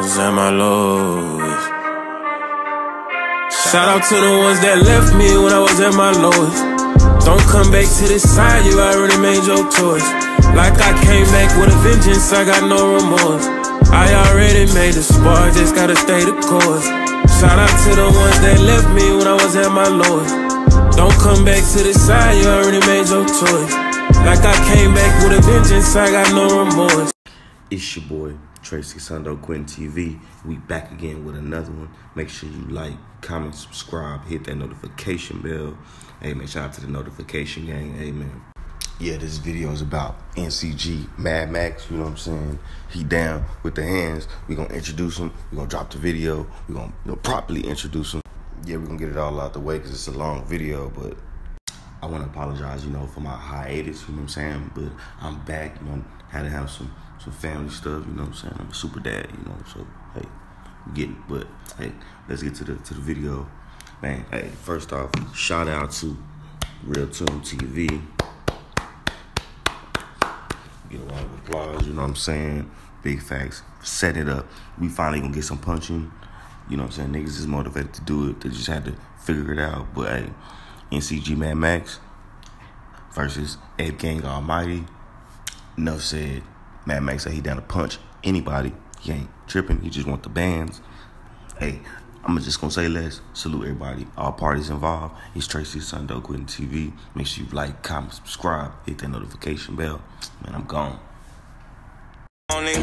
was at my lowest. Shout out to the ones that left me when I was at my lowest. Don't come back to this side, you already made your choice. Like I came back with a vengeance, I got no remorse. I already made the spar, just gotta stay the course. Shout out to the ones that left me when I was at my lowest. Don't come back to this side, you already made your choice. Like I came back with a vengeance, I got no remorse. It's your boy Trey Sixhundo Quentin TV. We back again with another one. Make sure you like, comment, subscribe, hit that notification bell. Hey man, shout out to the notification gang. Man. Yeah, this video is about NCG Mad Max. You know what I'm saying? He down with the hands. We gonna introduce him. We gonna drop the video. We gonna properly introduce him. Yeah, we gonna get it all out the way because it's a long video, but I want to apologize, you know, for my hiatus, you know what I'm saying? But I'm back, you know, had to have some some family stuff, you know what I'm saying? I'm a super dad, you know, so hey, get it. But hey, let's get to the to the video. Man, hey, first off, shout out to Real Toon TV. Get a lot of applause, you know what I'm saying? Big facts. Set it up. We finally gonna get some punching. You know what I'm saying? Niggas is motivated to do it. They just had to figure it out. But hey, NCG Mad Max versus Ape Gang Almighty. Enough said. Mad Max said he down to punch anybody. He ain't tripping. He just want the bands. Hey, I'm just gonna say less. Salute everybody, all parties involved. It's Trey Sixhundo Quentin TV. Make sure you like, comment, subscribe, hit that notification bell. Man, I'm gone. We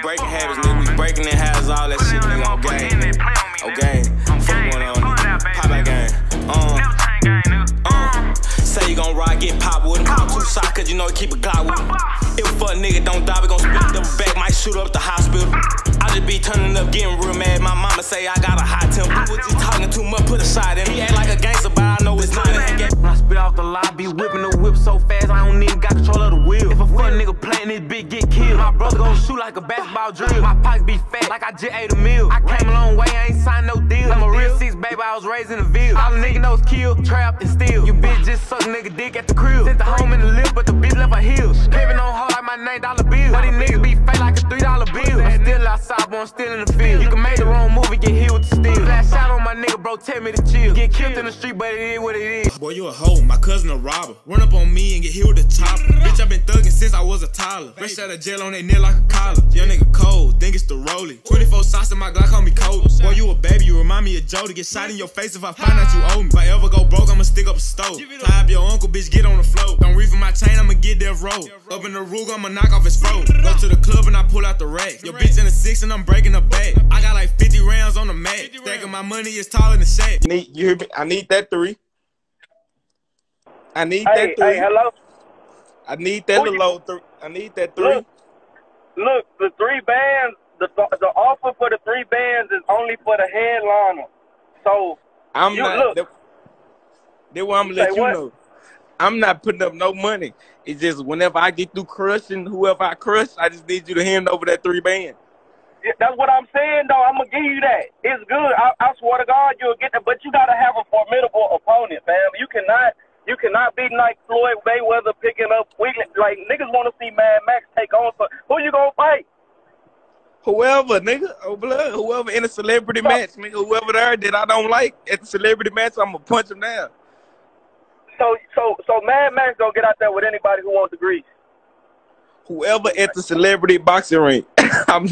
breaking habits, nigga. We breaking the habits, all that shit, nigga. On game. Okay. Fuck one on Pop back game. Uh, uh. You gon' ride, get pop with him. Two shots, cause you know he keep a Glock with him. If a nigga don't die, we gon' spit double back, might shoot up the hospital. I just be turning up, getting real mad. My mama say I got a hot temper. You was just talking too much, put a shot in. He act like a gangster, but I know it's not. When I spit off the lobby, whipping the whip so fast, I don't even got control of the wheel. If a fuck nigga playing this bitch get killed, my brother gon' shoot like a basketball drill. My pockets be fat like I just ate a meal. I came a long way, I was raised in the ville. All the niggas knows kill, trap, and steal. You bitch just suck nigga dick at the crib. Sent the home in the lip, but the bitch left her heels. Pimpin' on her like my nine dollar bill. But these niggas be fake like a three dollar bill. I'm still outside, but I'm still in the field. You can make the wrong move and get hit with the steel. Flash out on my nigga, bro, tell me to chill. Get killed in the street, but it is what it is. Boy, you a hoe, my cousin a robber. Run up on me and get hit with a chopper. Bitch, I been thugging since I was a toddler. Fresh out of jail on that neck like a collar. Young nigga cold, think it's the rolling. 24 sauce in my Glock, call me cold. Boy, you a baby, you remind me of Joe to get shot in your face if I find out you owe me. If I ever go broke, I'ma stick up a stove. Tie up your uncle, bitch, get on the floor. Don't reef my chain, I'ma get death row. Up in the rug, I'ma knock off his throat. Go to the club and I pull out the rack. Your bitch in the six and I'm breaking the back. I got like 50 rounds on the mat. Stacking my money is taller than Shaq. Need you hear me? I need that three. I need Hey, that three. hey, hello. I need that Who low three. I need that three. Look, look, the three bands, the the offer for the three bands is only for the headliner. So I'm you not. look. That, that what I'm gonna let you what? know. I'm not putting up no money. It's just whenever I get through crushing whoever I crush, I just need you to hand over that three band. yeah, that's what I'm saying, though. I'm gonna give you that. It's good. I, I swear to God, you'll get that. But you gotta have a formidable opponent, fam. You cannot. You cannot be like Floyd Mayweather picking up weekly. Like niggas want to see Mad Max take on. So who you gonna fight? Whoever, nigga, oh blood, whoever in a celebrity match, nigga, whoever there that I don't like at the celebrity match, I'm gonna punch him down. So so so Mad Max gonna get out there with anybody who wants the grease. Whoever at the celebrity boxing ring, I'm,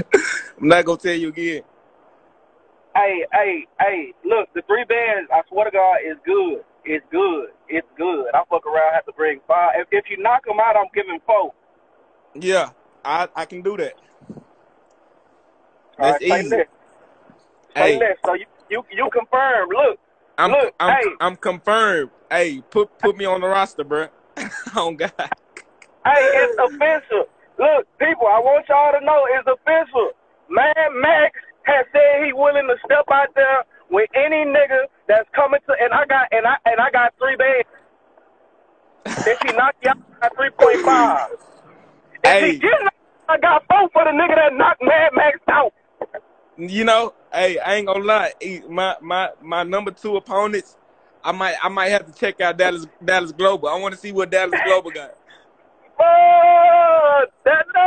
I'm not gonna tell you again. Hey, hey, hey, look, the three bands, I swear to God, is good. It's good. It's good. I fuck around, have to bring five. If, if you knock them out, I'm giving four. Yeah, I I can do that. That's right, easy. Say Hey. So you, you, you confirm. Look, I'm look, I'm hey. I'm confirmed. Hey, put put me on the roster, bro. oh God. hey, it's official. Look, people, I want y'all to know it's official. Mad Max has said he willing to step out there with any nigga that's coming to, and I got, and I, and I got three bands. If he knock you out, I got three point five. If Hey. he get knocked, I got four for the nigga that knocked Mad Max out. You know, hey, I ain't gonna lie. My my my number two opponents, I might I might have to check out Dallas Dallas Global. I want to see what Dallas Global got. Oh, that no!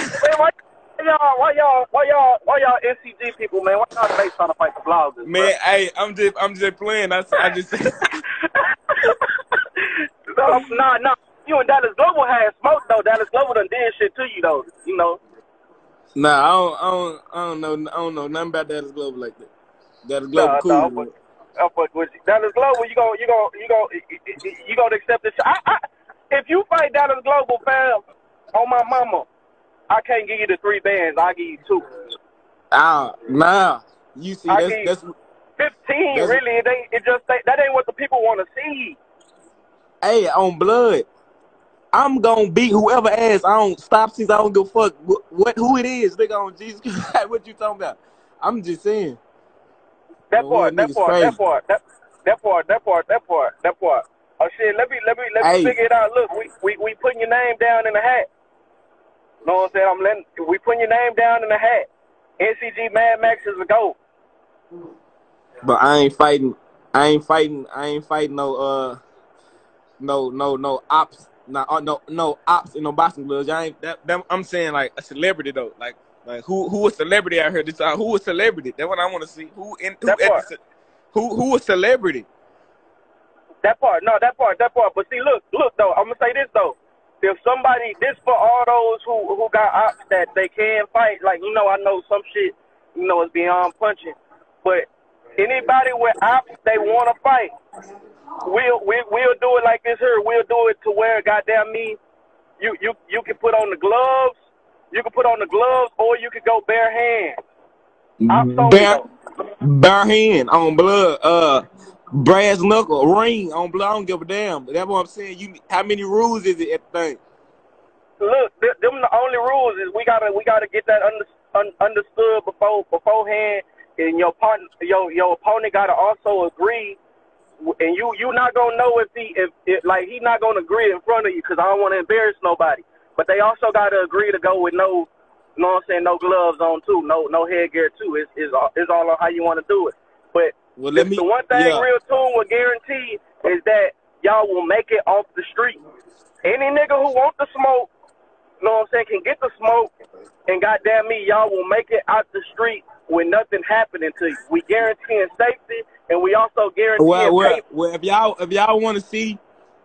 Hey, why y'all? Why y'all why y'all why y'all NCG people, man? Why y'all they trying to fight the bloggers? Man, hey, I'm just I'm just playing. I, I just no, nah, nah. You and Dallas Global had smoke though. Dallas Global done did shit to you though. You know. Nah, I don't, I don't, I don't know, I don't know nothing about Dallas Global like that. Dallas Global Nah, cool. nah, but- I fuck with you. Dallas Global, you gon' you gon' you gon' you gonna accept this? I, I, if you fight Dallas Global, fam, on my mama, I can't give you the three bands. I give you two. Ah, nah. You see, that's that's. Fifteen, That's- really? It ain't. It just that ain't what the people want to see. Hey, on blood. I'm gonna beat whoever asks. I don't stop since I don't give a fuck what, what who it is. Nigga on Jesus. Christ, what you talking about? I'm just saying. That part, that part, that part, that that part, that part, that part, that part. Oh shit, let me let me let me Hey. figure it out. Look, we we we putting your name down in the hat. Know what I'm saying? I'm letting we putting your name down in the hat. NCG Mad Max is a go. But I ain't fighting. I ain't fighting. I ain't fighting no uh, no no no ops. No uh, no no ops in no boxing gloves. I ain't that, that. I'm saying like a celebrity though. Like like who who a celebrity out here this time? Who a celebrity? That's what I want to see. Who in who the, who who a celebrity? That part, no, that part, that part. But see, look, look though. I'm gonna say this though. If somebody, this for all those who who got ops that they can fight. Like you know, I know some shit. You know, it's beyond punching. But anybody with ops, they want to fight. We'll we, we'll do it like this here. We'll do it to where, goddamn me, you you you can put on the gloves. You can put on the gloves, or you could go bare hands. Ops only Bare, though. bare hand on blood. Uh, brass knuckle ring on blood. I don't give a damn. That's what I'm saying. You how many rules is it at the thing? Look, th- them the only rules is we gotta we gotta get that under, un, understood before beforehand, and your partner your your opponent gotta also agree, w- and you you not gonna know if he if, if like he not gonna agree in front of you because I don't want to embarrass nobody. But they also gotta agree to go with no, you know what I'm saying, no gloves on too, no no headgear too. It's it's all, it's all on how you want to do it. But Well, the, let me. the one thing yeah. Real Toon will guarantee is that y'all will make it off the street. Any nigga who want the smoke, you know what I'm saying, can get the smoke, and goddamn me, y'all will make it out the street with nothing happening to you. We guaranteeing safety, and we also guaranteeing Well, well, well, if y'all if y'all want to see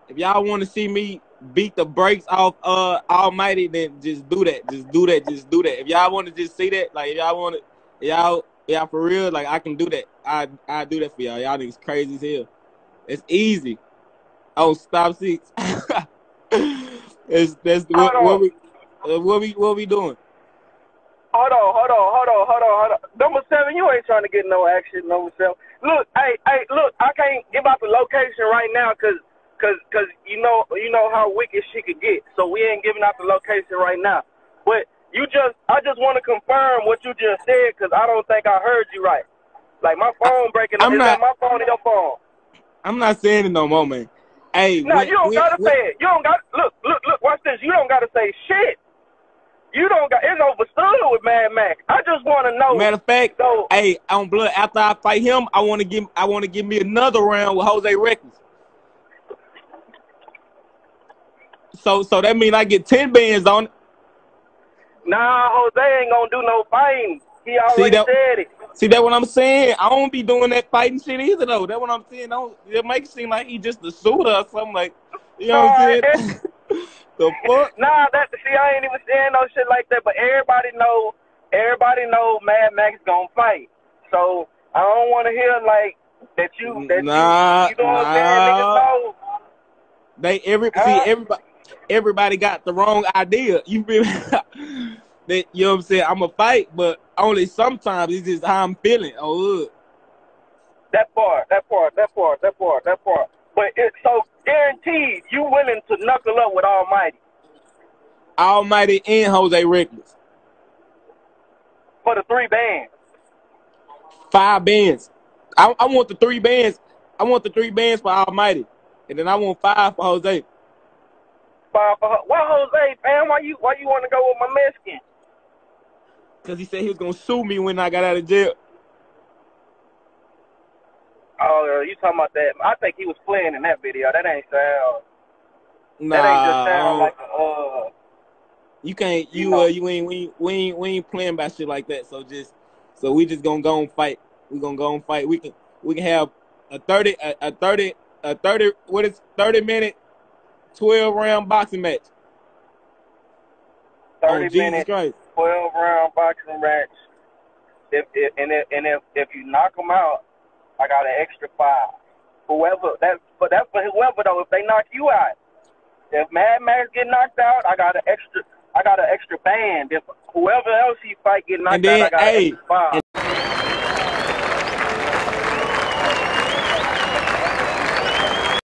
if y'all want to see me beat the brakes off uh Almighty, then just do that. Just do that. Just do that. If y'all want to just see that, like if y'all want to, y'all y'all for real, like I can do that. I I do that for y'all. Y'all niggas crazy as hell. It's easy. Oh, stop six. it's that's what, what we uh, what we what we doing. Hold on, hold on, hold on, hold on, hold on. Number seven, you ain't trying to get no action, number seven. Look, hey, hey, look, I can't give out the location right now because cause, cause you know you know how wicked she could get. So we ain't giving out the location right now. But you just, I just want to confirm what you just said because I don't think I heard you right. Like my phone breaking. I'm Is not- that my phone or your phone? I'm not saying it no more, man. Hey, No, when- you don't when- gotta when- say it. You don't got look, look, look. Watch this. You don't gotta say shit. You don't got. It's overstood with Mad Max. I just want to know. Matter of fact, So- hey, on blood. After I fight him, I want to give. I want to give me another round with Jose Reckless. So, so that means I get ten bands on it. Nah, Jose ain't gonna do no fighting. He already that- said it. See that what I'm saying? I don't be doing that fighting shit either though. That what I'm saying. Don't it makes it seem like he just a shooter or something like. You know what I'm saying? the fuck? Nah, that see, I ain't even saying no shit like that. But everybody know, everybody know, Mad Max gonna fight. So I don't want to hear like that you that Nah, you, you know what I'm saying? Niggas nah. know. They every see everybody everybody got the wrong idea. You feel me? that you know what I'm saying? I'm a fight, but only sometimes it's just how I'm feeling. Oh. That part, that part, that part, that part, that part. But it's so guaranteed you willing to knuckle up with Almighty Almighty and Jose Reckless. for the three bands. Five bands. I, I want the three bands. I want the three bands for Almighty. And then I want five for Jose. Five for. Why Jose, fam? Why you why you want to go with my Mexican? Cause he said he was gonna sue me when I got out of jail. Oh, you talking about that? I think he was playing in that video. That ain't sound. That ain't just sound don't- like a, uh. You can't. You You know. uh. You ain't. We. We ain't. We ain't playing by shit like that. So just. So we just gonna go and fight. We gonna go and fight. We can. We can have a thirty. A, a thirty. A thirty. What is thirty minute, twelve round boxing match? Oh Thirty Jesus minutes, Christ! twelve round boxing match. If, if and if and if if you knock them out, I got an extra five. Whoever that, but that's for whoever though. If they knock you out, if Mad Max get knocked out, I got an extra. I got an extra band. If whoever else he fight get knocked then, out, I got hey, an extra five.